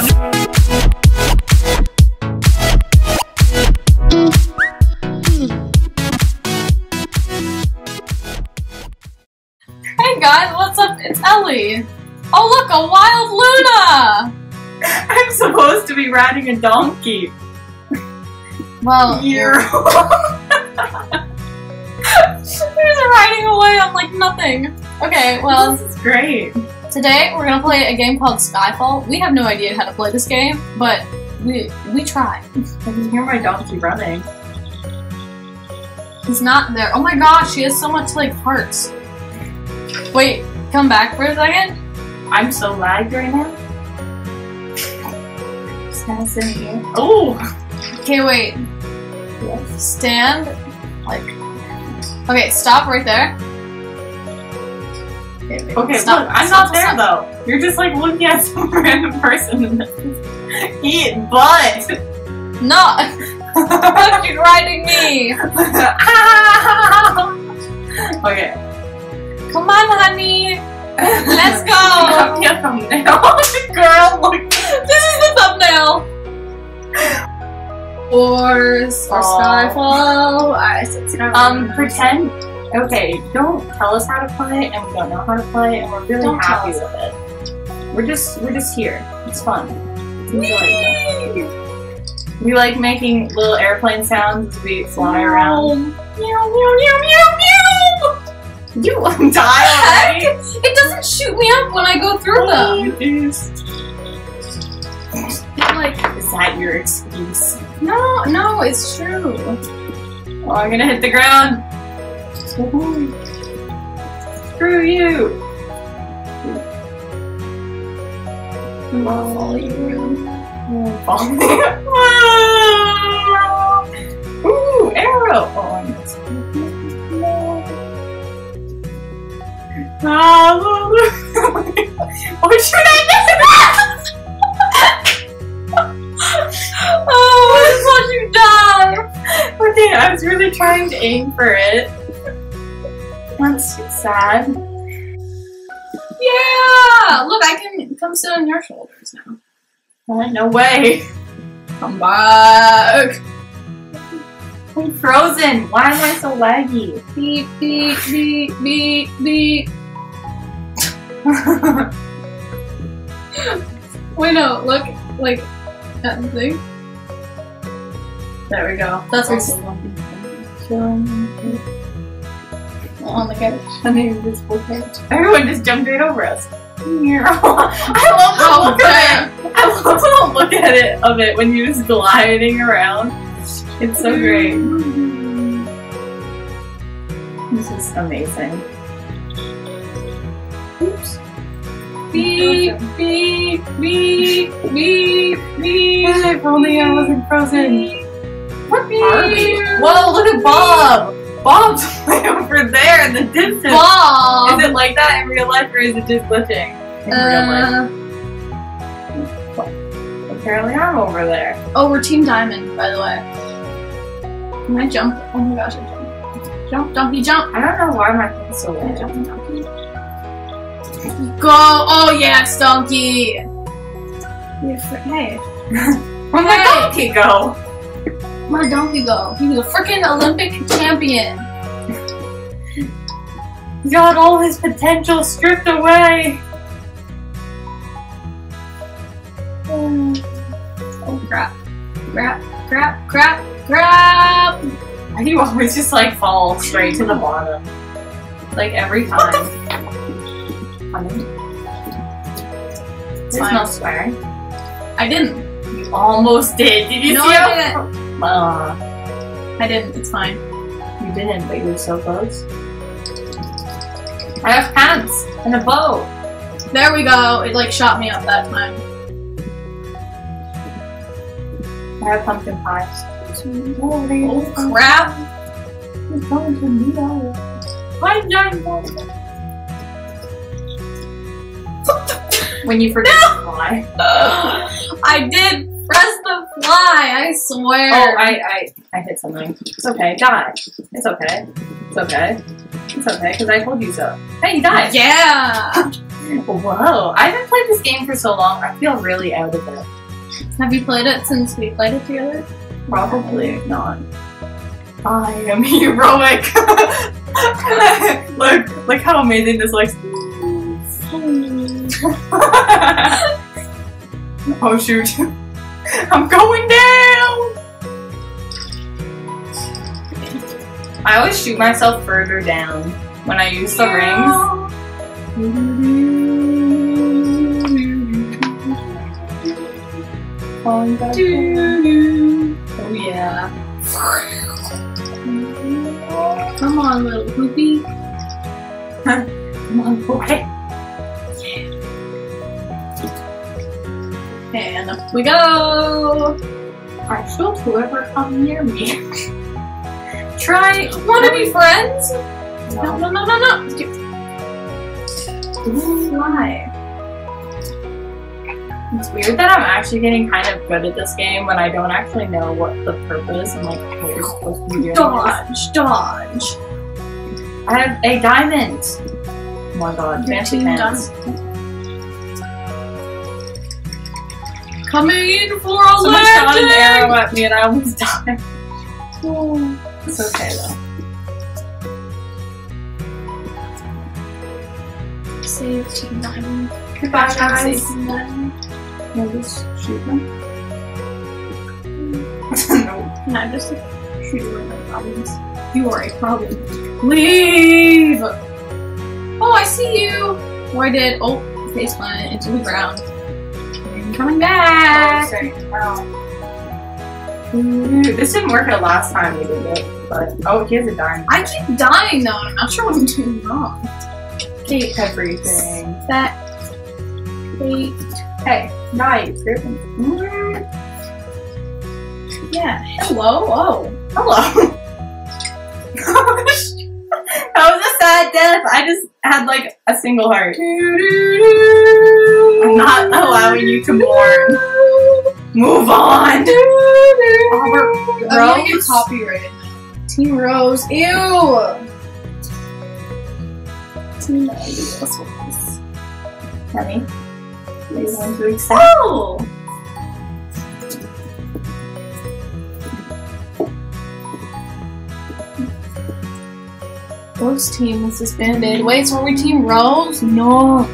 Hey guys, what's up? It's Ellie. Oh look, a wild Luna! I'm supposed to be riding a donkey. Well, You're. She's riding away on like nothing. Okay, well, this is great. Today we're gonna play a game called Skyfall. We have no idea how to play this game, but we we try. I can hear my donkey running. He's not there. Oh my gosh, she has so much like hearts. Wait, come back for a second. I'm so lagged right now. Stand in here. Oh! Okay, wait. Stand. Like. Okay, stop right there. Okay. Okay, stop. look, I'm stop, not there stop. though. You're just like looking at some random person and eat butt. No! Look, you're riding me! okay. Come on, honey! Let's go! A thumbnail. Girl, look. This is the thumbnail! Wars or Skyfall. I said Skyfall. Um, pretend. Okay, don't tell us how to play, and we don't know how to play, and we're really Don't happy with it. We're just, we're just here. It's fun. It's enjoyable. We like making little airplane sounds as we fly around. Meow, meow, meow, meow, meow. You die already. It doesn't shoot me up when I go through oh, them. Is Like, is that your excuse? no, no, it's true. Oh, I'm gonna hit the ground. Screw you. I'm you. Ooh, arrow! Oh, I missed. Hallelujah. What should I miss? Oh, I just watch you die! okay, I was really trying to aim for it. That's sad. Yeah! Look, I can come sit on your shoulders now. Uh, no way. Come back! I'm frozen. Why am I so laggy? Beep, beep, beep, beep, beep. Wait, no, look, like, at the thing. there we go. That's what's on the couch. I mean, this full page. Everyone just jumped right over us. I love the Oh, look at it. I love the look at it of it when you're just gliding around. It's so great. This is amazing. Oops. Beep, beep, beep, beep, beep. If only I wasn't frozen. What Beep. Whoa, look at Bob! Bob's way over there in the distance. Bob! Is it like that in real life or is it just glitching? In real life. Uh, Apparently I'm over there. oh, we're Team Diamond, by the way. Can I jump? Oh my gosh, I jump. Jump, donkey, jump! I don't know why my thing's so low. jump, donkey? Go! Oh yes, donkey! Hey, Where'd my Hey. donkey go? Where'd donkey go? He was a freaking Olympic champion. He got all his potential stripped away. Oh crap. Crap, crap, crap, crap! Why do you always just like fall straight to the bottom? Like every time. Honey. There's fine. no swearing. I didn't. You almost did. Did you No, see I how-. Uh, I didn't. It's fine. you didn't, but you were so close. I have pants and a bow. There we go. It like shot me up that time. I have pumpkin pies. Oh crap! Going to. Why giant When you forget to fly. I did fly. I swear. Oh, I, I, I hit something. It's okay. Die. It's okay. It's okay. It's okay, because I told you so. Hey, you died. yeah. Whoa! I haven't played this game for so long. I feel really out of it. Have you played it since we played it together? Probably not. I am heroic. look, look how amazing this looks. oh shoot! I'm going down. I always shoot myself further down when I use the rings. Oh yeah. Come on, little poopy. Come on, boy. And up we go. I shoot whoever comes near me. Try. Want to be friends? No, No. no, no, no. Why? It's weird that I'm actually getting kind of good at this game when I don't actually know what the purpose and like what you're supposed to be doing. Dodge, dodge. I have a diamond. Oh my god, fancy pants. Coming in for a Someone shot an arrow landing. at me and I almost died. Oh. It's okay though. Save Team Diamond. Goodbye, Save guys. Team Diamond. Can I just shoot them? no. Can I just shoot you with my problems? You are a problem. Leave! Oh, I see you! Oh, I did. Oh, face plant into the ground. Coming back! Oh, sorry. Um, ooh, This didn't work the last time we did it, but oh, he has a diamond. I keep dying though, and I'm not sure what I'm doing wrong. hate everything. That. Wait. Hey, nice. Yeah. Hello. Oh. Hello. that was a sad death. I just had like a single heart. I'm not allowing you to mourn. Move on. Robert I'm gonna get Rose. copyrighted. Team Rose. Ew. Team Rose. Honey, are you going to accept? Oh. Rose team was disbanded. Wait, so are we Team Rose? No.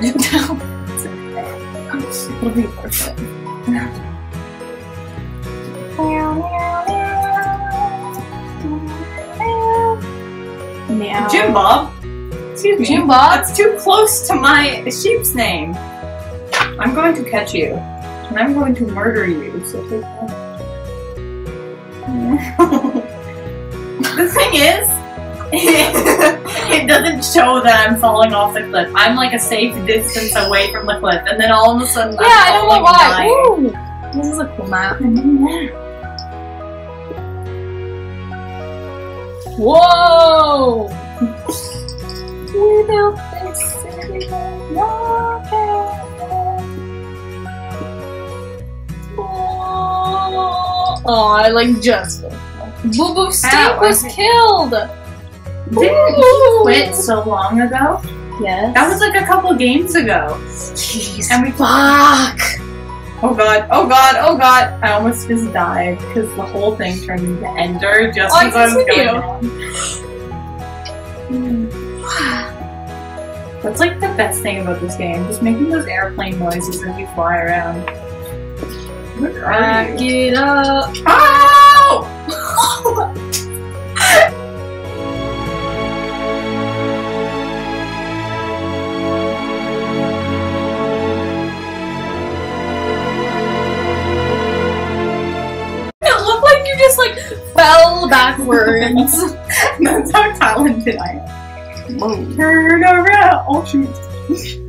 Copyrighted now. It'll be. Meow. Jim Bob. Excuse me. Jim Bob? That's too close to my sheep's name. I'm going to catch you. And I'm going to murder you, so take that. the thing is, it doesn't show that I'm falling off the cliff. I'm like a safe distance away from the cliff, and then all of a sudden, Yeah, I I'm don't know why. Ooh, this is a cool map. Whoa! We this city. Oh, I like just. Boo Boo Ow, was killed! Didn't he quit so long ago? Yes. That was like a couple games ago. Jeez. And we Fuck! Oh god, oh god, oh god. I almost just died because the whole thing turned into Ender just Oh, as I was going you. Hmm. That's like the best thing about this game, just making those airplane noises as you fly around. Where are Back you? it up. Oh! Backwards. That's how talented I am. Turn around! Oh shoot. These.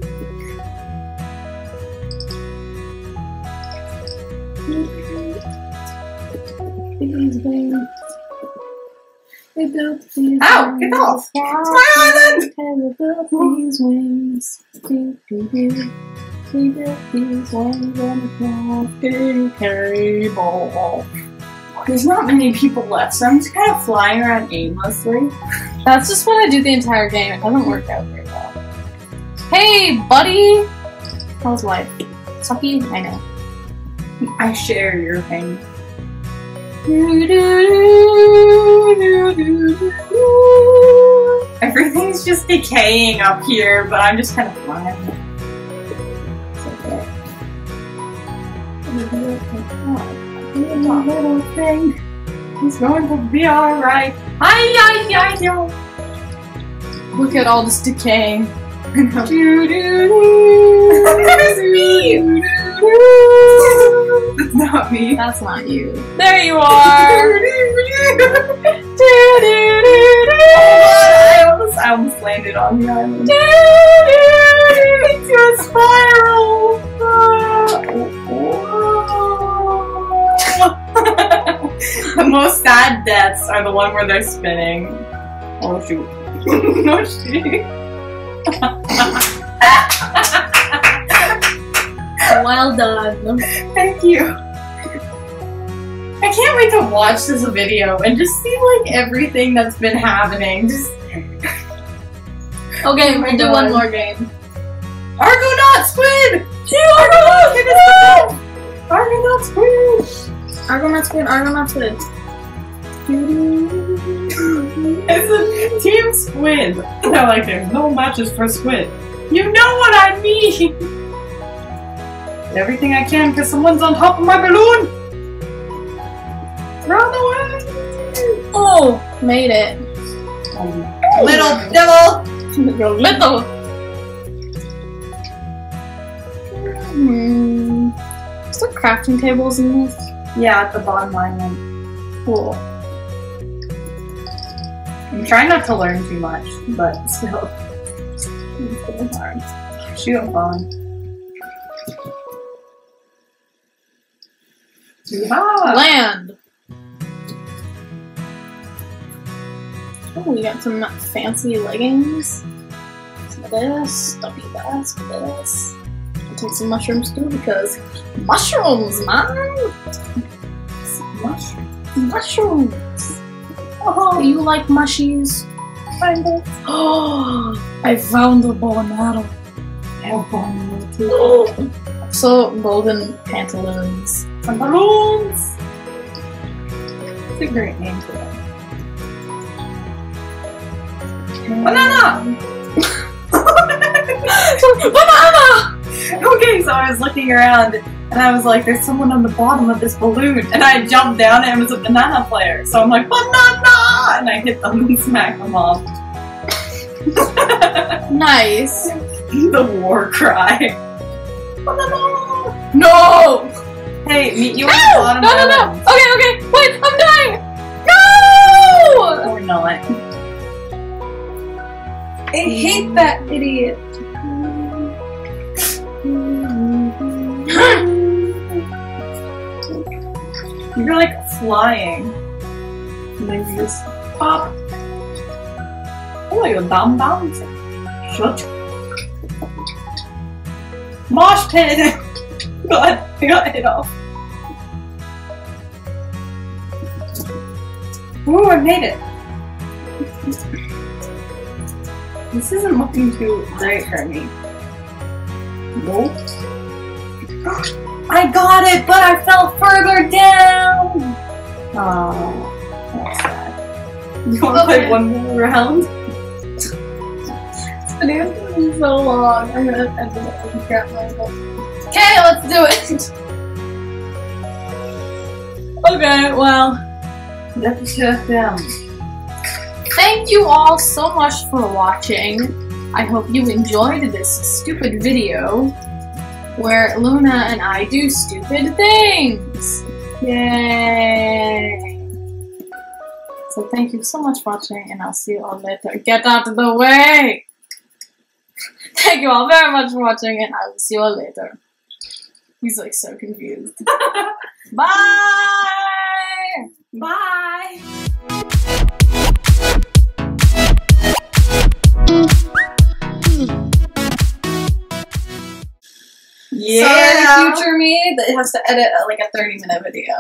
They built these Ow, get off. It's my island! We built these wings on the crafting table. There's not many people left, so I'm just kind of flying around aimlessly. That's just what I do the entire game. It doesn't work out very well. Hey, buddy! How's life? Sucky? I know. I share your pain. Everything's just decaying up here, but I'm just kind of flying. It's okay. Little thing. It's going to be alright. Ay, ay, ay, yo. Look at all this decay. There's me! That's not me. That's not you. There you are! I almost, I almost landed on the island. deaths are the one where they're spinning. Oh shoot. no oh, shoot. well done. Thank you. I can't wait to watch this video and just see like everything that's been happening. Just Okay, oh we'll do one more game. Argonaut squid! Argonaut squid! Argonaut squid! Argonaut squid, Argonaut squid. It's a team squid. They're like, there's no matches for squid. You know what I mean! Everything I can because someone's on top of my balloon! Run away! Oh, made it. Little devil! You're little. Hmm. Is there crafting tables in this? Yeah, at the bottom island. Cool. I'm trying not to learn too much, but still. It's really hard. Shoot, I'm falling. Land. Oh, we got some fancy leggings. Some of this. Stuff eat that. Some of this. I'll take some mushrooms too because mushrooms, man. Mushroom. Mushrooms. Oh, Do you like mushies? kind of. Oh, I found a and arrow. Elbow too. So golden pantaloons. Some balloons. It's a great name for them. Banana! Banana! Okay, so I was looking around and I was like, there's someone on the bottom of this balloon. And I jumped down and it was a banana player. So I'm like, banana! And I hit them and smacked them off. Nice. the war cry. Banana! No! Hey, meet you No! on the bottom No, no, no! Okay, okay, wait, I'm dying! No! Or not. I hate that idiot. You're like flying. And then you just pop. Oh, you're dumb bouncing. Shut. Mosh pit! God, I got hit off. Ooh, I made it. This isn't looking too great for me. Nope. I got it, but I fell further down. Oh, that's sad. You want to play one more round? It's been so long. I'm gonna end it and grab my book. Okay, let's do it. Okay, well, Let's just them. thank you all so much for watching. I hope you enjoyed this stupid video where Luna and I do stupid things. Yay! So thank you so much for watching and I'll see you all later. Get out of the way! Thank you all very much for watching and I will see you all later. He's like so confused. Bye! Bye. Sorry, future me that has to edit uh, like a 30 minute video.